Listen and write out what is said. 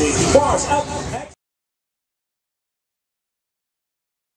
Bars up.